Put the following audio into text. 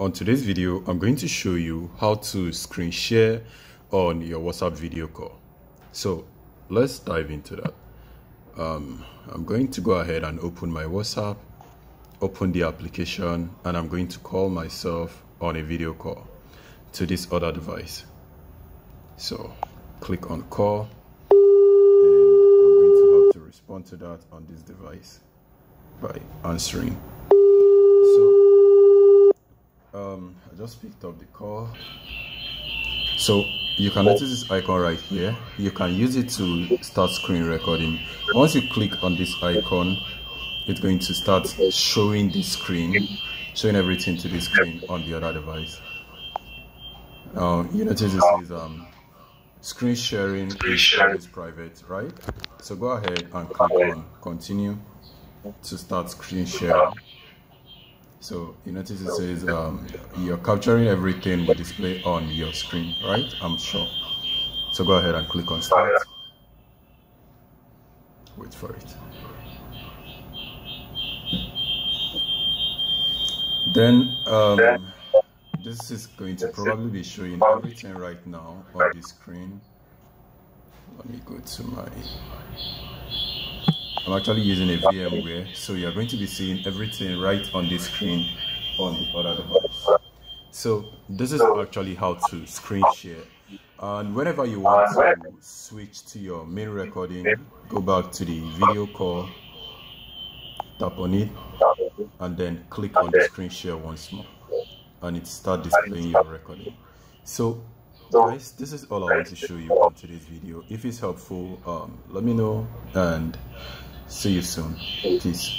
on today's video i'm going to show you how to screen share on your whatsapp video call. So let's dive into that. Um, i'm going to go ahead and open my whatsapp open the application and i'm going to call myself on a video call to this other device. So click on call. And i'm going to have to respond to that on this device by answering um, I just picked up the call. So you can notice this icon right here. You can use it to start screen recording. Once you click on this icon, it's going to start showing the screen, showing everything to the screen on the other device. Um, you notice it says um, screen sharing is private, right? So go ahead and click on continue to start screen sharing. So you notice it says um, you're capturing everything we display on your screen, right? I'm sure. So go ahead and click on start. Wait for it. Then um, this is going to probably be showing everything right now on the screen. Let me go to my I'm actually using a VMware, so you're going to be seeing everything right on the screen on the other device. So this is actually how to screen share. And whenever you want to switch to your main recording, go back to the video call, tap on it, and then click on the screen share once more. And it start displaying your recording. So guys, this is all I want to show you on today's video. If it's helpful, um, let me know and See you soon. Peace.